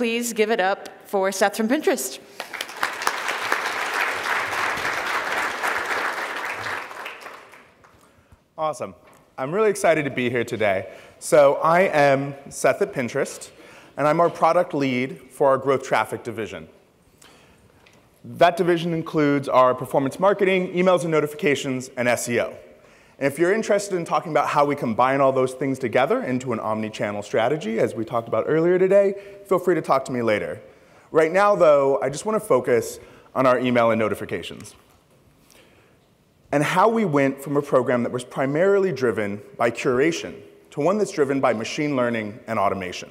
please give it up for Seth from Pinterest. Awesome. I'm really excited to be here today. So I am Seth at Pinterest, and I'm our product lead for our growth traffic division. That division includes our performance marketing, emails and notifications, and SEO. And if you're interested in talking about how we combine all those things together into an omni-channel strategy, as we talked about earlier today, feel free to talk to me later. Right now, though, I just want to focus on our email and notifications and how we went from a program that was primarily driven by curation to one that's driven by machine learning and automation.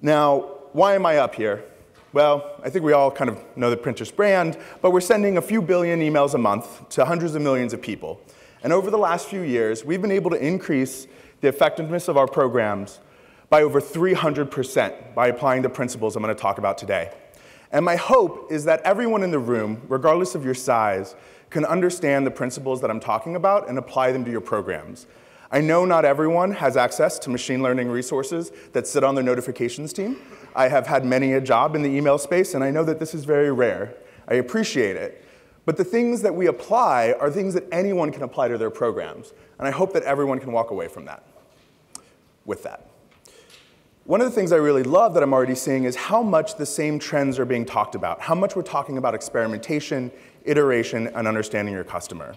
Now, why am I up here? Well, I think we all kind of know the Pinterest brand, but we're sending a few billion emails a month to hundreds of millions of people. And over the last few years, we've been able to increase the effectiveness of our programs by over 300% by applying the principles I'm going to talk about today. And my hope is that everyone in the room, regardless of your size, can understand the principles that I'm talking about and apply them to your programs. I know not everyone has access to machine learning resources that sit on their notifications team. I have had many a job in the email space, and I know that this is very rare. I appreciate it. But the things that we apply are things that anyone can apply to their programs. And I hope that everyone can walk away from that, with that. One of the things I really love that I'm already seeing is how much the same trends are being talked about, how much we're talking about experimentation, iteration, and understanding your customer.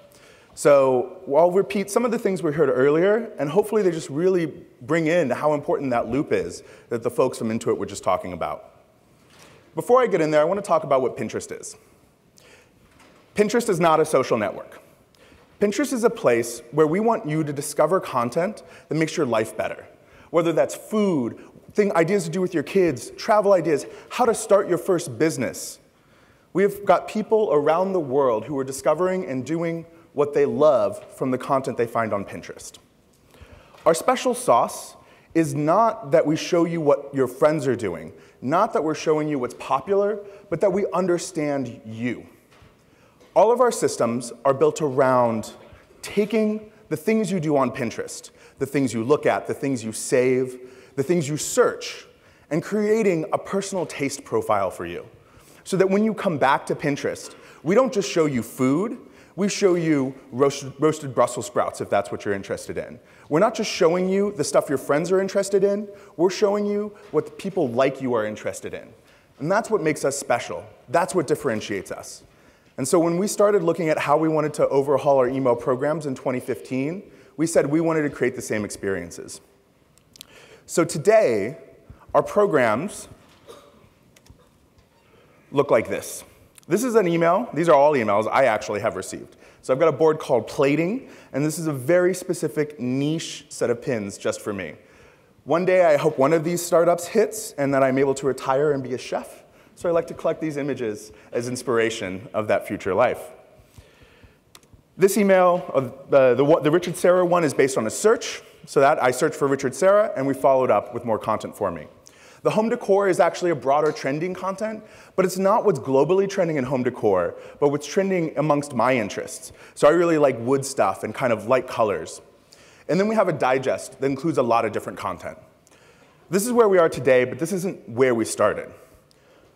So I'll repeat some of the things we heard earlier, and hopefully they just really bring in how important that loop is that the folks from Intuit were just talking about. Before I get in there, I want to talk about what Pinterest is. Pinterest is not a social network. Pinterest is a place where we want you to discover content that makes your life better, whether that's food, thing, ideas to do with your kids, travel ideas, how to start your first business. We've got people around the world who are discovering and doing what they love from the content they find on Pinterest. Our special sauce is not that we show you what your friends are doing, not that we're showing you what's popular, but that we understand you. All of our systems are built around taking the things you do on Pinterest, the things you look at, the things you save, the things you search, and creating a personal taste profile for you. So that when you come back to Pinterest, we don't just show you food, we show you roasted, roasted, Brussels sprouts if that's what you're interested in. We're not just showing you the stuff your friends are interested in, we're showing you what people like you are interested in. And that's what makes us special. That's what differentiates us. And so when we started looking at how we wanted to overhaul our email programs in 2015, we said we wanted to create the same experiences. So today, our programs look like this. This is an email. These are all emails I actually have received. So I've got a board called Plating, and this is a very specific niche set of pins just for me. One day, I hope one of these startups hits and that I'm able to retire and be a chef. So I like to collect these images as inspiration of that future life. This email, uh, the, the Richard Serra one, is based on a search. So that I searched for Richard Serra, and we followed up with more content for me. The home decor is actually a broader trending content, but it's not what's globally trending in home decor, but what's trending amongst my interests. So I really like wood stuff and kind of light colors. And then we have a digest that includes a lot of different content. This is where we are today, but this isn't where we started.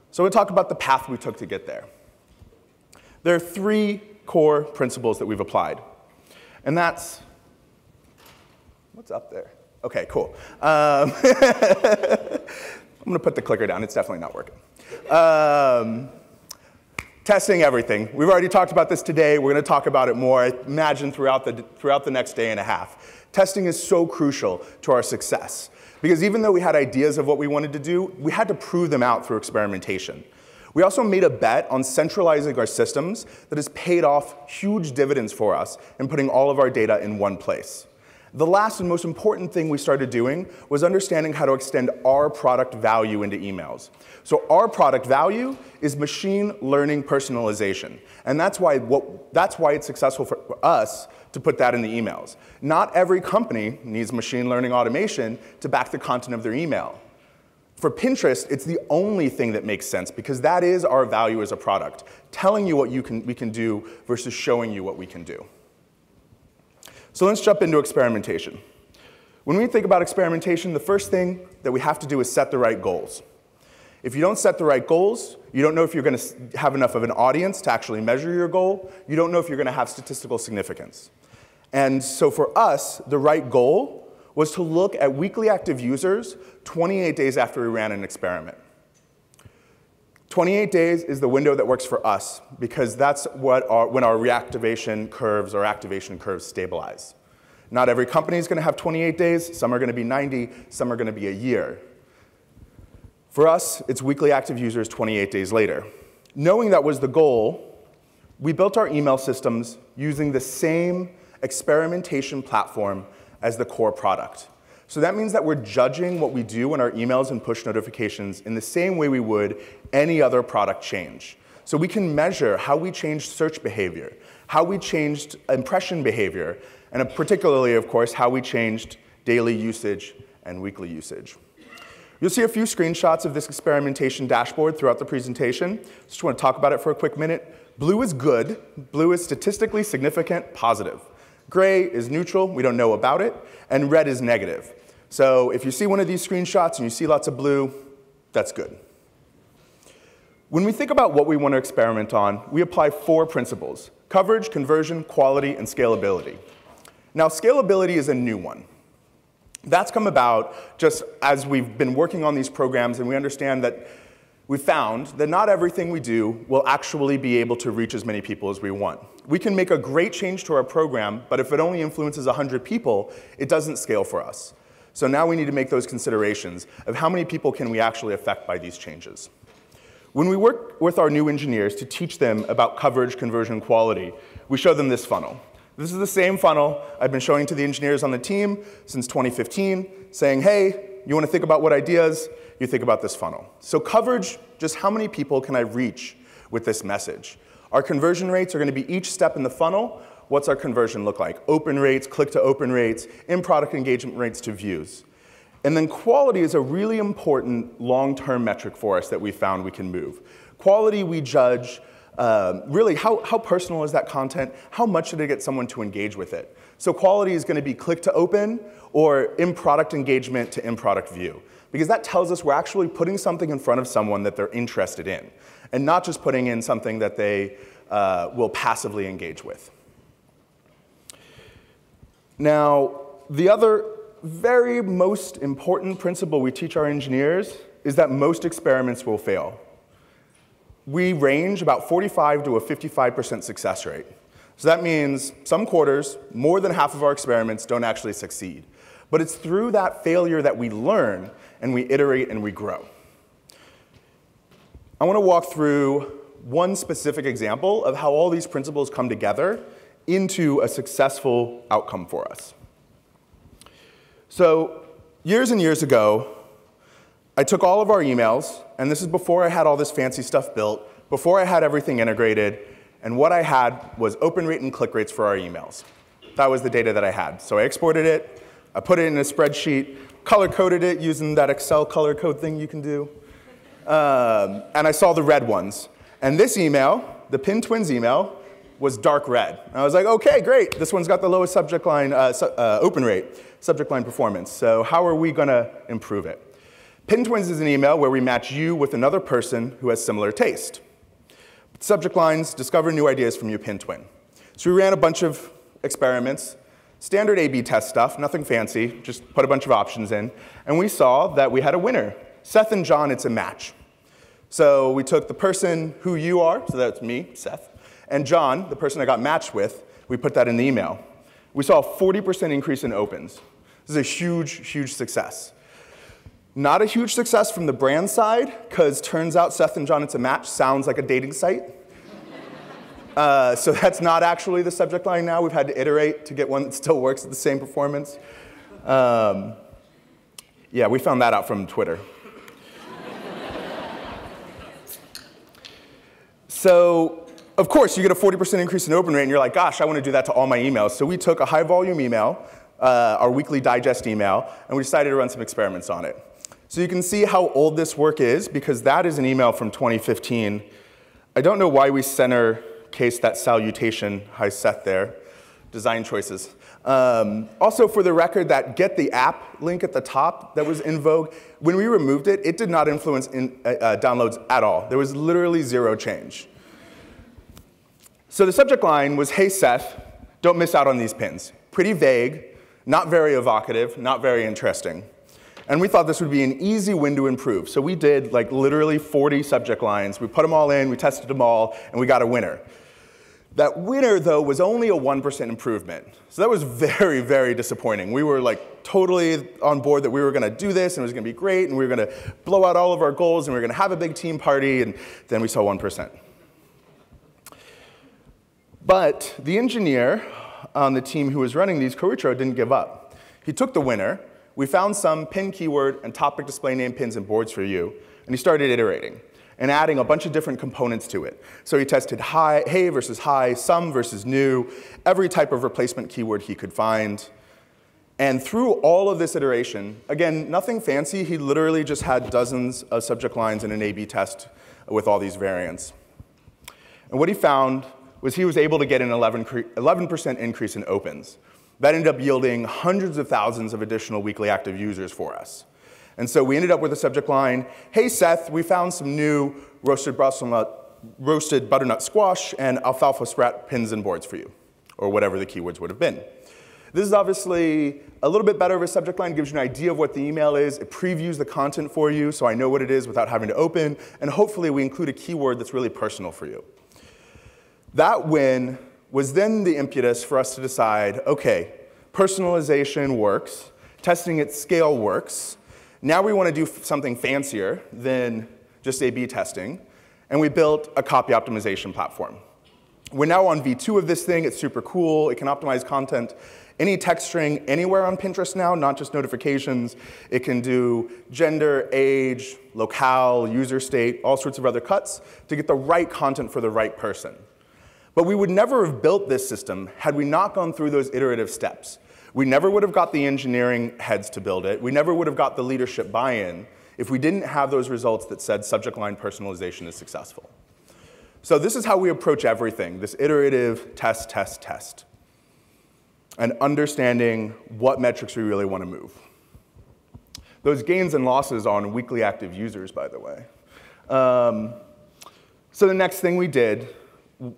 So we'll talk about the path we took to get there. There are three core principles that we've applied. And that's What's up there? Okay, cool. Um, I'm to put the clicker down. It's definitely not working. Um, testing everything. We've already talked about this today. We're to talk about it more, I imagine, throughout the, throughout the next day and a half. Testing is so crucial to our success. Because even though we had ideas of what we wanted to do, we had to prove them out through experimentation. We also made a bet on centralizing our systems that has paid off huge dividends for us and putting all of our data in one place. The last and most important thing we started doing was understanding how to extend our product value into emails. So our product value is machine learning personalization. And that's why, what, that's why it's successful for us to put that in the emails. Not every company needs machine learning automation to back the content of their email. For Pinterest, it's the only thing that makes sense because that is our value as a product, telling you what you can, we can do versus showing you what we can do. So let's jump into experimentation. When we think about experimentation, the first thing that we have to do is set the right goals. If you don't set the right goals, you don't know if you're going to have enough of an audience to actually measure your goal. You don't know if you're going to have statistical significance. And so for us, the right goal was to look at weekly active users 28 days after we ran an experiment. 28 days is the window that works for us because that's what our, when our reactivation curves or activation curves stabilize. Not every company is going to have 28 days. Some are going to be 90. Some are going to be a year. For us, it's weekly active users 28 days later. Knowing that was the goal, we built our email systems using the same experimentation platform as the core product. So that means that we're judging what we do in our emails and push notifications in the same way we would any other product change. So we can measure how we changed search behavior, how we changed impression behavior, and uh, particularly, of course, how we changed daily usage and weekly usage. You'll see a few screenshots of this experimentation dashboard throughout the presentation. Just want to talk about it for a quick minute. Blue is good. Blue is statistically significant, positive. Gray is neutral, we don't know about it, and red is negative. So if you see one of these screenshots and you see lots of blue, that's good. When we think about what we want to experiment on, we apply four principles, coverage, conversion, quality, and scalability. Now, scalability is a new one. That's come about just as we've been working on these programs and we understand that we found that not everything we do will actually be able to reach as many people as we want. We can make a great change to our program, but if it only influences 100 people, it doesn't scale for us. So now we need to make those considerations of how many people can we actually affect by these changes. When we work with our new engineers to teach them about coverage, conversion, quality, we show them this funnel. This is the same funnel I've been showing to the engineers on the team since 2015, saying, hey, you want to think about what ideas? You think about this funnel. So coverage, just how many people can I reach with this message? Our conversion rates are going to be each step in the funnel. What's our conversion look like? Open rates, click to open rates, in-product engagement rates to views. And then quality is a really important long-term metric for us that we found we can move. Quality we judge um, really, how, how personal is that content? How much did it get someone to engage with it? So quality is going to be click to open or in-product engagement to in-product view. Because that tells us we're actually putting something in front of someone that they're interested in, and not just putting in something that they uh, will passively engage with. Now, the other very most important principle we teach our engineers is that most experiments will fail we range about 45 to a 55% success rate. So that means some quarters, more than half of our experiments don't actually succeed. But it's through that failure that we learn and we iterate and we grow. I want to walk through one specific example of how all these principles come together into a successful outcome for us. So years and years ago, I took all of our emails, and this is before I had all this fancy stuff built, before I had everything integrated, and what I had was open rate and click rates for our emails. That was the data that I had. So I exported it, I put it in a spreadsheet, color coded it using that Excel color code thing you can do, um, and I saw the red ones. And this email, the Pin Twins email, was dark red. And I was like, okay, great. This one's got the lowest subject line, uh, su uh, open rate, subject line performance. So how are we gonna improve it? Pin Twins is an email where we match you with another person who has similar taste. Subject lines, discover new ideas from your pin twin. So we ran a bunch of experiments, standard A-B test stuff, nothing fancy, just put a bunch of options in, and we saw that we had a winner. Seth and John, it's a match. So we took the person who you are, so that's me, Seth, and John, the person I got matched with, we put that in the email. We saw a 40% increase in opens. This is a huge, huge success. Not a huge success from the brand side, because turns out Seth and John It's a Match sounds like a dating site. Uh, so that's not actually the subject line now. We've had to iterate to get one that still works at the same performance. Um, yeah, we found that out from Twitter. so, of course, you get a 40% increase in open rate, and you're like, gosh, I want to do that to all my emails. So we took a high volume email, uh, our weekly digest email, and we decided to run some experiments on it. So you can see how old this work is because that is an email from 2015. I don't know why we center case that salutation I set there, design choices. Um, also, for the record, that get the app link at the top that was in vogue, when we removed it, it did not influence in, uh, uh, downloads at all. There was literally zero change. So the subject line was, hey Seth, don't miss out on these pins. Pretty vague, not very evocative, not very interesting. And we thought this would be an easy win to improve. So we did like literally 40 subject lines. We put them all in, we tested them all, and we got a winner. That winner, though, was only a 1% improvement. So that was very, very disappointing. We were like totally on board that we were gonna do this and it was gonna be great and we were gonna blow out all of our goals and we were gonna have a big team party, and then we saw 1%. But the engineer on the team who was running these Coritro didn't give up. He took the winner, we found some pin keyword and topic display name pins and boards for you, and he started iterating and adding a bunch of different components to it. So he tested high, hey versus high, some versus new, every type of replacement keyword he could find. And through all of this iteration, again, nothing fancy, he literally just had dozens of subject lines in an A-B test with all these variants. And what he found was he was able to get an 11% increase in opens. That ended up yielding hundreds of thousands of additional weekly active users for us. And so we ended up with a subject line, hey Seth, we found some new roasted, roasted butternut squash and alfalfa sprat pins and boards for you, or whatever the keywords would have been. This is obviously a little bit better of a subject line, gives you an idea of what the email is. It previews the content for you so I know what it is without having to open. And hopefully we include a keyword that's really personal for you. That win was then the impetus for us to decide, okay, personalization works, testing at scale works, now we want to do something fancier than just A-B testing, and we built a copy optimization platform. We're now on V2 of this thing. It's super cool. It can optimize content any text string anywhere on Pinterest now, not just notifications. It can do gender, age, locale, user state, all sorts of other cuts to get the right content for the right person. But we would never have built this system had we not gone through those iterative steps. We never would have got the engineering heads to build it. We never would have got the leadership buy-in if we didn't have those results that said subject line personalization is successful. So this is how we approach everything, this iterative test, test, test, and understanding what metrics we really want to move. Those gains and losses on weekly active users, by the way. Um, so the next thing we did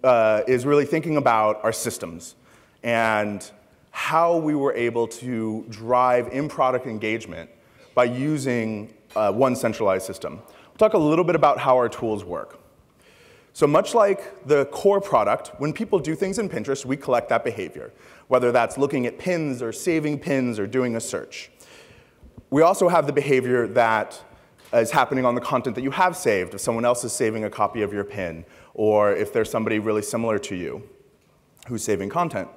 uh, is really thinking about our systems and how we were able to drive in-product engagement by using uh, one centralized system. We'll talk a little bit about how our tools work. So much like the core product, when people do things in Pinterest, we collect that behavior, whether that's looking at pins or saving pins or doing a search. We also have the behavior that is happening on the content that you have saved, if someone else is saving a copy of your pin, or if there's somebody really similar to you who's saving content.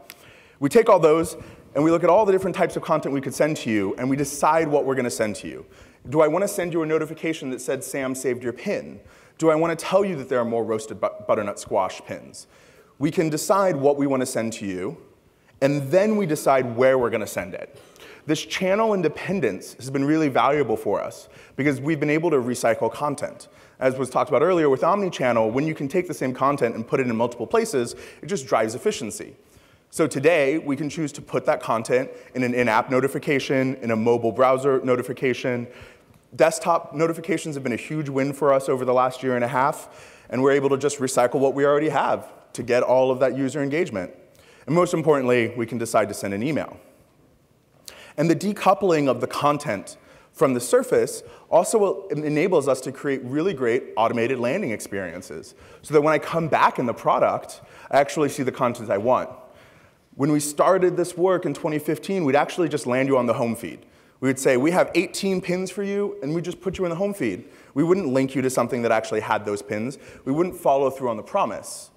We take all those and we look at all the different types of content we could send to you and we decide what we're going to send to you. Do I want to send you a notification that said Sam saved your pin? Do I want to tell you that there are more roasted butternut squash pins? We can decide what we want to send to you and then we decide where we're going to send it. This channel independence has been really valuable for us because we've been able to recycle content. As was talked about earlier with Omnichannel, when you can take the same content and put it in multiple places, it just drives efficiency. So today, we can choose to put that content in an in-app notification, in a mobile browser notification. Desktop notifications have been a huge win for us over the last year and a half, and we're able to just recycle what we already have to get all of that user engagement. And most importantly, we can decide to send an email. And the decoupling of the content from the surface also enables us to create really great automated landing experiences so that when I come back in the product, I actually see the content I want. When we started this work in 2015, we'd actually just land you on the home feed. We would say, we have 18 pins for you, and we just put you in the home feed. We wouldn't link you to something that actually had those pins. We wouldn't follow through on the promise.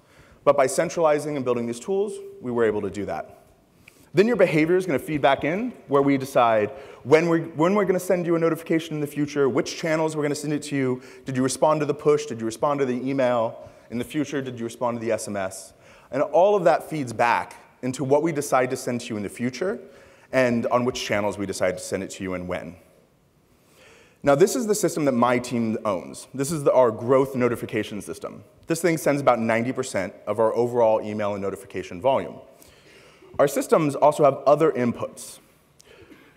But by centralizing and building these tools, we were able to do that. Then your behavior is going to feed back in, where we decide when we're, when we're going to send you a notification in the future, which channels we're going to send it to you. Did you respond to the push? Did you respond to the email? In the future, did you respond to the SMS? And all of that feeds back into what we decide to send to you in the future and on which channels we decide to send it to you and when. Now, this is the system that my team owns. This is the, our growth notification system. This thing sends about 90% of our overall email and notification volume. Our systems also have other inputs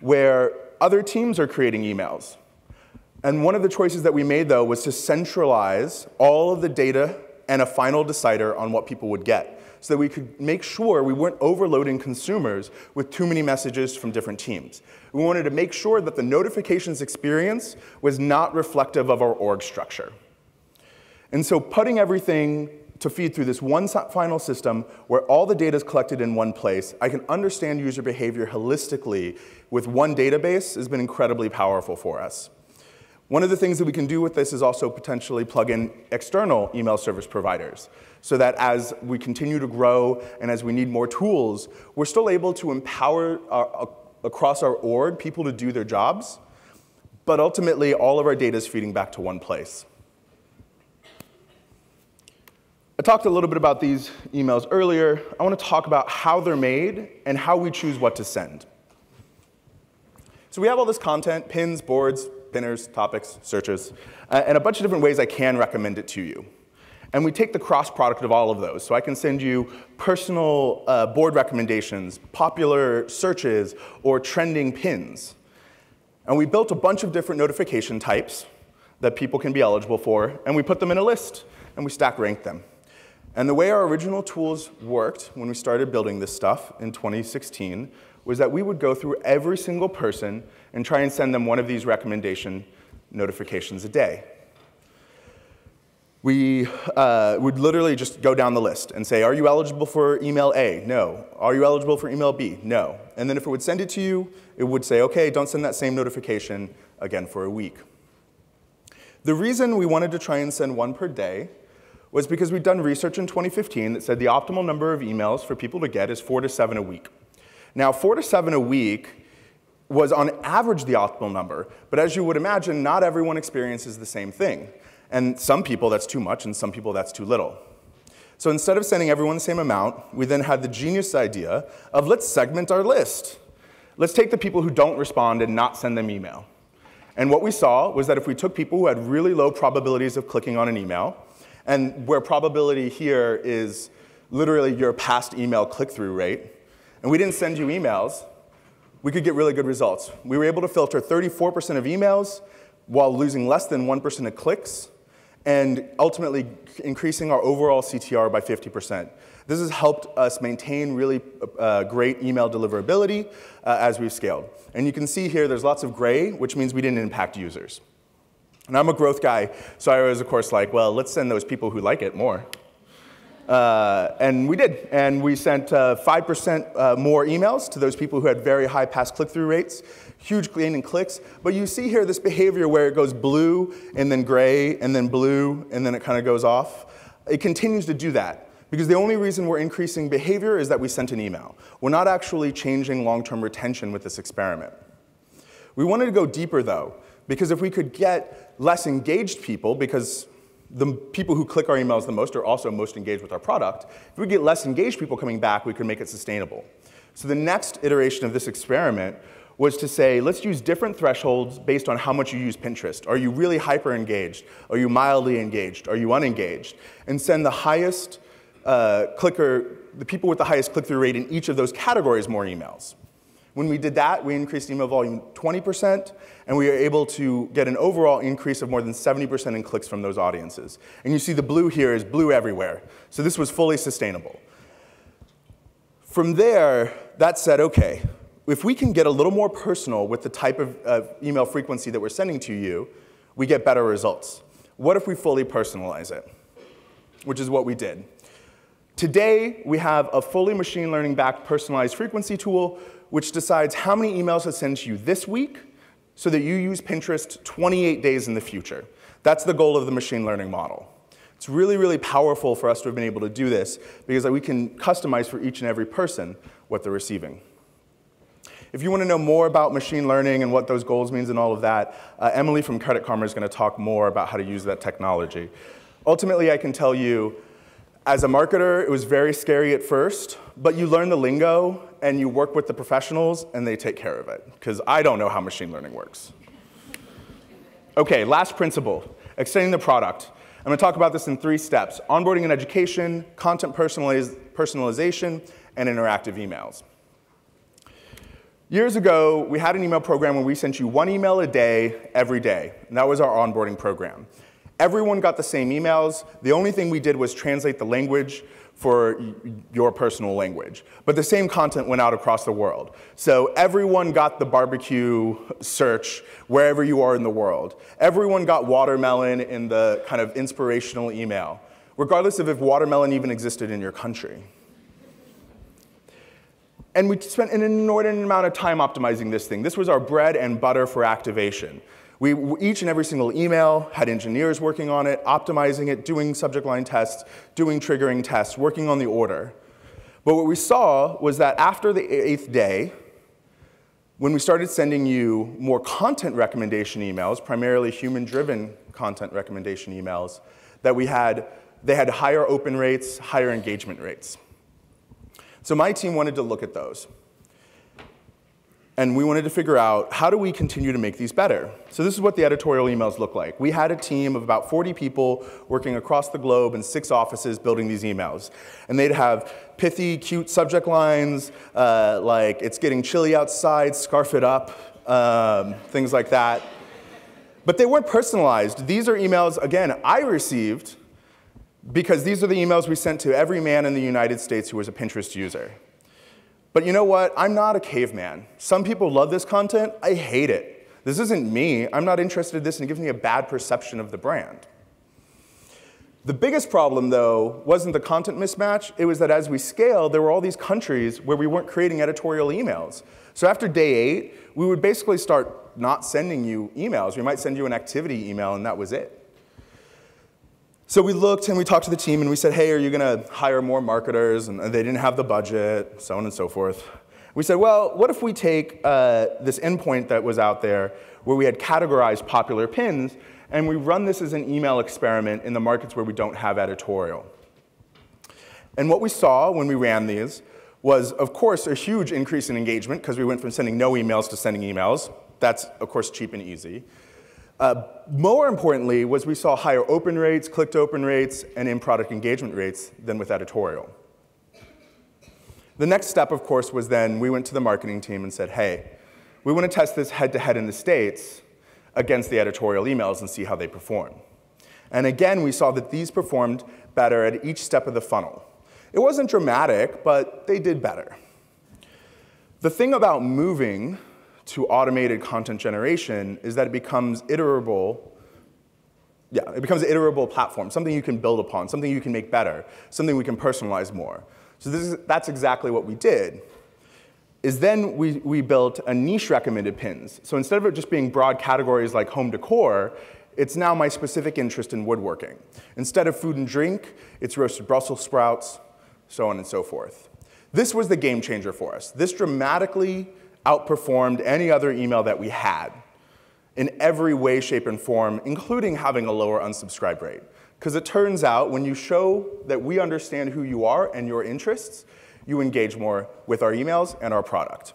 where other teams are creating emails. And one of the choices that we made, though, was to centralize all of the data and a final decider on what people would get so that we could make sure we weren't overloading consumers with too many messages from different teams. We wanted to make sure that the notifications experience was not reflective of our org structure. And so putting everything to feed through this one final system where all the data is collected in one place, I can understand user behavior holistically with one database has been incredibly powerful for us. One of the things that we can do with this is also potentially plug in external email service providers so that as we continue to grow and as we need more tools, we're still able to empower our, uh, across our org people to do their jobs, but ultimately all of our data is feeding back to one place. I talked a little bit about these emails earlier. I want to talk about how they're made and how we choose what to send. So we have all this content, pins, boards, pinners, topics, searches, uh, and a bunch of different ways I can recommend it to you. And we take the cross product of all of those. So I can send you personal uh, board recommendations, popular searches, or trending pins. And we built a bunch of different notification types that people can be eligible for, and we put them in a list, and we stack rank them. And the way our original tools worked when we started building this stuff in 2016 was that we would go through every single person and try and send them one of these recommendation notifications a day. We uh, would literally just go down the list and say, are you eligible for email A? No. Are you eligible for email B? No. And then if it would send it to you, it would say, okay, don't send that same notification again for a week. The reason we wanted to try and send one per day was because we'd done research in 2015 that said the optimal number of emails for people to get is four to seven a week. Now, four to seven a week was on average the optimal number, but as you would imagine, not everyone experiences the same thing. And some people that's too much, and some people that's too little. So instead of sending everyone the same amount, we then had the genius idea of let's segment our list. Let's take the people who don't respond and not send them email. And what we saw was that if we took people who had really low probabilities of clicking on an email, and where probability here is literally your past email click-through rate, and we didn't send you emails, we could get really good results. We were able to filter 34% of emails while losing less than 1% of clicks and ultimately increasing our overall CTR by 50%. This has helped us maintain really uh, great email deliverability uh, as we've scaled. And you can see here there's lots of gray, which means we didn't impact users. And I'm a growth guy, so I was, of course, like, well, let's send those people who like it more. Uh, and we did. And we sent 5% uh, uh, more emails to those people who had very high past click-through rates, huge gain in clicks. But you see here this behavior where it goes blue and then gray and then blue and then it kind of goes off. It continues to do that. Because the only reason we're increasing behavior is that we sent an email. We're not actually changing long-term retention with this experiment. We wanted to go deeper, though, because if we could get less engaged people, because the people who click our emails the most are also most engaged with our product. If we get less engaged people coming back, we can make it sustainable. So the next iteration of this experiment was to say, let's use different thresholds based on how much you use Pinterest. Are you really hyper engaged? Are you mildly engaged? Are you unengaged? And send the highest uh, clicker, the people with the highest click-through rate in each of those categories more emails. When we did that, we increased email volume 20%, and we were able to get an overall increase of more than 70% in clicks from those audiences. And you see the blue here is blue everywhere. So this was fully sustainable. From there, that said, okay, if we can get a little more personal with the type of uh, email frequency that we're sending to you, we get better results. What if we fully personalize it? Which is what we did. Today, we have a fully machine learning backed personalized frequency tool which decides how many emails to send to you this week so that you use Pinterest 28 days in the future. That's the goal of the machine learning model. It's really, really powerful for us to have been able to do this because we can customize for each and every person what they're receiving. If you want to know more about machine learning and what those goals means and all of that, uh, Emily from Credit Karma is going to talk more about how to use that technology. Ultimately, I can tell you, as a marketer, it was very scary at first, but you learn the lingo and you work with the professionals and they take care of it, because I don't know how machine learning works. Okay, last principle, extending the product. I'm gonna talk about this in three steps, onboarding and education, content personaliz personalization, and interactive emails. Years ago, we had an email program where we sent you one email a day, every day. And that was our onboarding program. Everyone got the same emails. The only thing we did was translate the language for your personal language. But the same content went out across the world. So everyone got the barbecue search wherever you are in the world. Everyone got watermelon in the kind of inspirational email, regardless of if watermelon even existed in your country. And we spent an inordinate amount of time optimizing this thing. This was our bread and butter for activation. We, each and every single email had engineers working on it, optimizing it, doing subject line tests, doing triggering tests, working on the order. But what we saw was that after the eighth day, when we started sending you more content recommendation emails, primarily human-driven content recommendation emails, that we had, they had higher open rates, higher engagement rates. So my team wanted to look at those and we wanted to figure out how do we continue to make these better. So this is what the editorial emails look like. We had a team of about 40 people working across the globe in six offices building these emails. And they'd have pithy, cute subject lines, uh, like it's getting chilly outside, scarf it up, um, things like that. But they weren't personalized. These are emails, again, I received because these are the emails we sent to every man in the United States who was a Pinterest user. But you know what? I'm not a caveman. Some people love this content. I hate it. This isn't me. I'm not interested in this, and it gives me a bad perception of the brand. The biggest problem, though, wasn't the content mismatch. It was that as we scaled, there were all these countries where we weren't creating editorial emails. So after day eight, we would basically start not sending you emails. We might send you an activity email, and that was it. So we looked and we talked to the team and we said, hey, are you going to hire more marketers? And they didn't have the budget, so on and so forth. We said, well, what if we take uh, this endpoint that was out there where we had categorized popular pins and we run this as an email experiment in the markets where we don't have editorial? And what we saw when we ran these was, of course, a huge increase in engagement because we went from sending no emails to sending emails. That's, of course, cheap and easy. Uh, more importantly was we saw higher open rates, clicked open rates, and in-product engagement rates than with editorial. The next step, of course, was then we went to the marketing team and said, hey, we want to test this head-to-head -head in the States against the editorial emails and see how they perform. And again, we saw that these performed better at each step of the funnel. It wasn't dramatic, but they did better. The thing about moving to automated content generation is that it becomes iterable. Yeah, it becomes an iterable platform, something you can build upon, something you can make better, something we can personalize more. So is, that's exactly what we did. Is then we, we built a niche recommended pins. So instead of it just being broad categories like home decor, it's now my specific interest in woodworking. Instead of food and drink, it's roasted Brussels sprouts, so on and so forth. This was the game changer for us. This dramatically outperformed any other email that we had in every way, shape, and form, including having a lower unsubscribe rate. Because it turns out when you show that we understand who you are and your interests, you engage more with our emails and our product.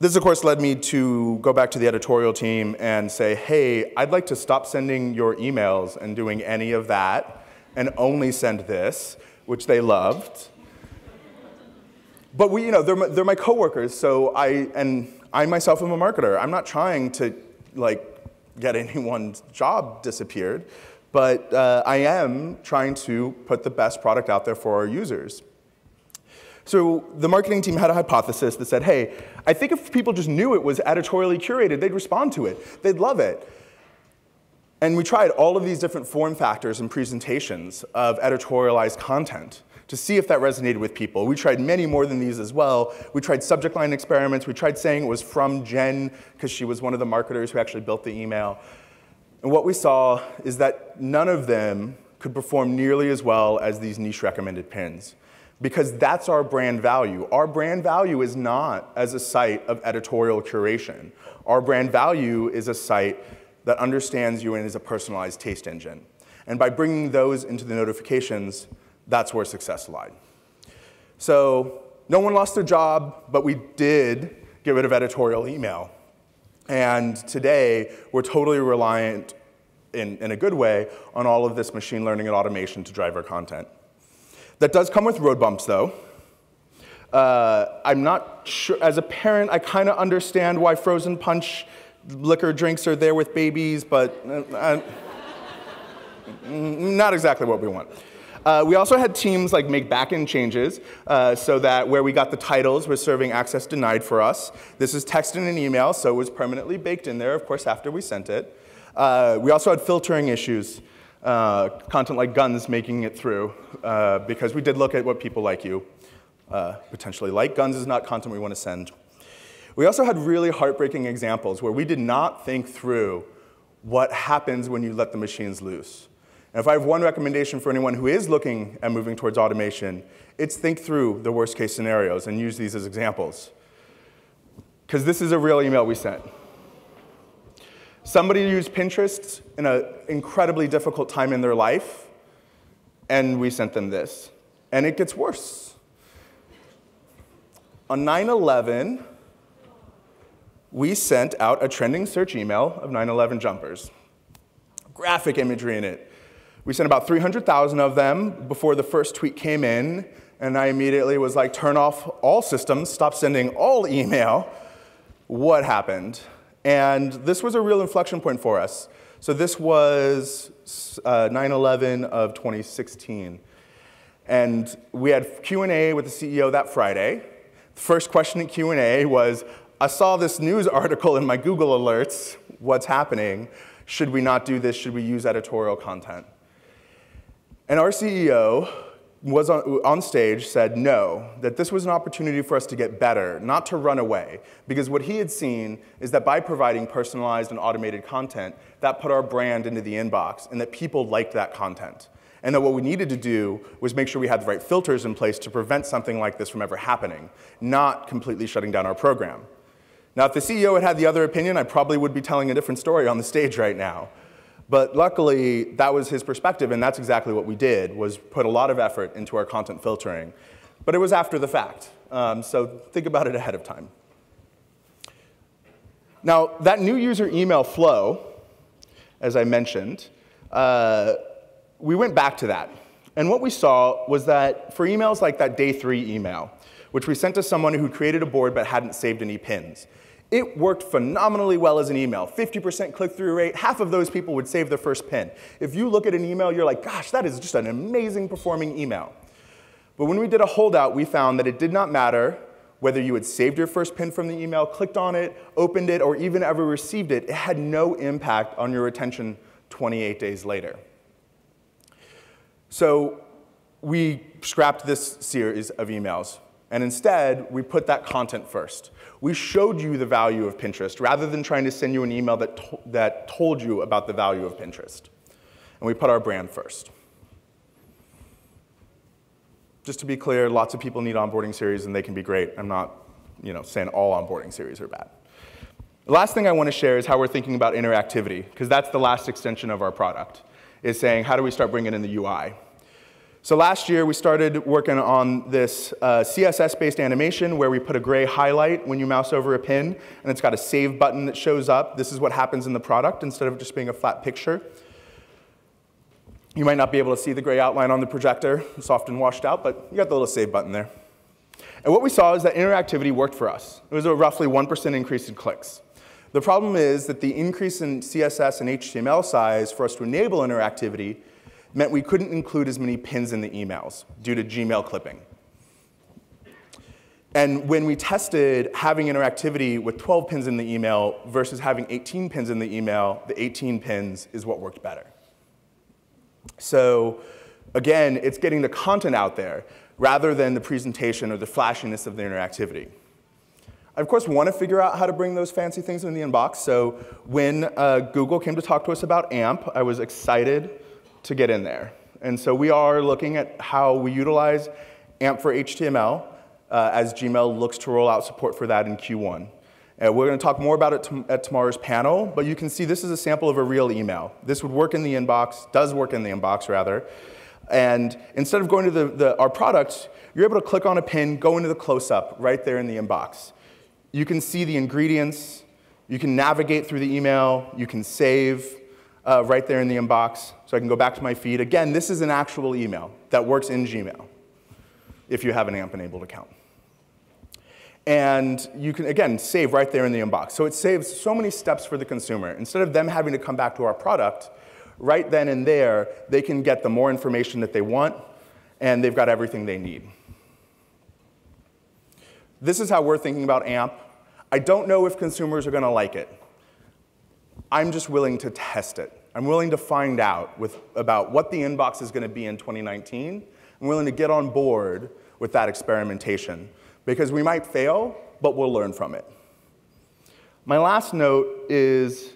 This, of course, led me to go back to the editorial team and say, hey, I'd like to stop sending your emails and doing any of that and only send this, which they loved. But we, you know, they're my, they're my coworkers, so I, and I myself am a marketer. I'm not trying to like get anyone's job disappeared, but uh, I am trying to put the best product out there for our users. So the marketing team had a hypothesis that said, hey, I think if people just knew it was editorially curated, they'd respond to it. They'd love it. And we tried all of these different form factors and presentations of editorialized content to see if that resonated with people. We tried many more than these as well. We tried subject line experiments. We tried saying it was from Jen, because she was one of the marketers who actually built the email. And what we saw is that none of them could perform nearly as well as these niche recommended pins. Because that's our brand value. Our brand value is not as a site of editorial curation. Our brand value is a site that understands you and is a personalized taste engine. And by bringing those into the notifications, that's where success lied. So no one lost their job, but we did get rid of editorial email. And today, we're totally reliant, in, in a good way, on all of this machine learning and automation to drive our content. That does come with road bumps, though. Uh, I'm not sure, as a parent, I kind of understand why frozen punch liquor drinks are there with babies, but uh, not exactly what we want. Uh, we also had teams like make backend changes uh, so that where we got the titles was serving access denied for us. This is text in an email, so it was permanently baked in there, of course, after we sent it. Uh, we also had filtering issues, uh, content like guns making it through, uh, because we did look at what people like you uh, potentially like. Guns is not content we want to send. We also had really heartbreaking examples where we did not think through what happens when you let the machines loose. And if I have one recommendation for anyone who is looking at moving towards automation, it's think through the worst case scenarios and use these as examples. Because this is a real email we sent. Somebody used Pinterest in an incredibly difficult time in their life, and we sent them this. And it gets worse. On 9 11, we sent out a trending search email of 9 11 jumpers. Graphic imagery in it. We sent about 300,000 of them before the first tweet came in, and I immediately was like, turn off all systems, stop sending all email. What happened? And this was a real inflection point for us. So this was 9/11 uh, of 2016, and we had Q&A with the CEO that Friday. The first question in Q&A was, "I saw this news article in my Google alerts. What's happening? Should we not do this? Should we use editorial content?" And our CEO was on, on, stage said no, that this was an opportunity for us to get better, not to run away. Because what he had seen is that by providing personalized and automated content, that put our brand into the inbox and that people liked that content. And that what we needed to do was make sure we had the right filters in place to prevent something like this from ever happening, not completely shutting down our program. Now, if the CEO had had the other opinion, I probably would be telling a different story on the stage right now. But luckily, that was his perspective, and that's exactly what we did, was put a lot of effort into our content filtering. But it was after the fact, um, so think about it ahead of time. Now, that new user email flow, as I mentioned, uh, we went back to that. And what we saw was that for emails like that day three email, which we sent to someone who created a board but hadn't saved any pins, it worked phenomenally well as an email. 50% click-through rate, half of those people would save their first pin. If you look at an email, you're like, gosh, that is just an amazing performing email. But when we did a holdout, we found that it did not matter whether you had saved your first pin from the email, clicked on it, opened it, or even ever received it, it had no impact on your retention 28 days later. So we scrapped this series of emails, and instead, we put that content first. We showed you the value of Pinterest rather than trying to send you an email that, to that told you about the value of Pinterest. And we put our brand first. Just to be clear, lots of people need onboarding series and they can be great. I'm not you know, saying all onboarding series are bad. The last thing I want to share is how we're thinking about interactivity, because that's the last extension of our product, is saying how do we start bringing in the UI. So last year, we started working on this uh, CSS-based animation where we put a gray highlight when you mouse over a pin, and it's got a save button that shows up. This is what happens in the product instead of just being a flat picture. You might not be able to see the gray outline on the projector. It's often washed out, but you got the little save button there. And what we saw is that interactivity worked for us. It was a roughly 1% increase in clicks. The problem is that the increase in CSS and HTML size for us to enable interactivity meant we couldn't include as many pins in the emails due to Gmail clipping. And when we tested having interactivity with 12 pins in the email versus having 18 pins in the email, the 18 pins is what worked better. So again, it's getting the content out there rather than the presentation or the flashiness of the interactivity. I, of course, want to figure out how to bring those fancy things in the inbox. So when uh, Google came to talk to us about AMP, I was excited to get in there. And so we are looking at how we utilize AMP for HTML uh, as Gmail looks to roll out support for that in Q1. Uh, we're going to talk more about it at tomorrow's panel, but you can see this is a sample of a real email. This would work in the inbox, does work in the inbox rather. And instead of going to the, the, our product, you're able to click on a pin, go into the close-up right there in the inbox. You can see the ingredients, you can navigate through the email, you can save, uh, right there in the inbox so I can go back to my feed. Again, this is an actual email that works in Gmail if you have an AMP enabled account. And you can, again, save right there in the inbox. So it saves so many steps for the consumer. Instead of them having to come back to our product, right then and there, they can get the more information that they want, and they've got everything they need. This is how we're thinking about AMP. I don't know if consumers are going to like it. I'm just willing to test it. I'm willing to find out with, about what the inbox is going to be in 2019. I'm willing to get on board with that experimentation because we might fail, but we'll learn from it. My last note is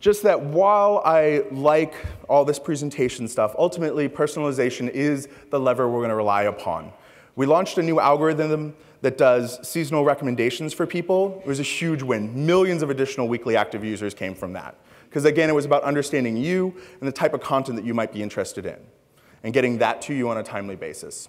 just that while I like all this presentation stuff, ultimately personalization is the lever we're going to rely upon. We launched a new algorithm that does seasonal recommendations for people. It was a huge win. Millions of additional weekly active users came from that. Because again, it was about understanding you and the type of content that you might be interested in and getting that to you on a timely basis.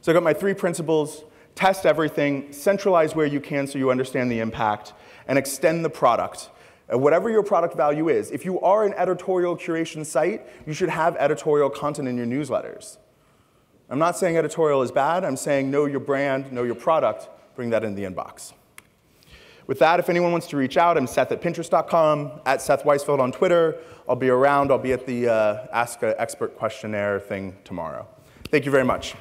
So I've got my three principles, test everything, centralize where you can so you understand the impact, and extend the product. Uh, whatever your product value is, if you are an editorial curation site, you should have editorial content in your newsletters. I'm not saying editorial is bad, I'm saying know your brand, know your product, bring that in the inbox. With that, if anyone wants to reach out, I'm Seth at Pinterest.com, at Seth Weisfeld on Twitter. I'll be around. I'll be at the uh, Ask an Expert questionnaire thing tomorrow. Thank you very much.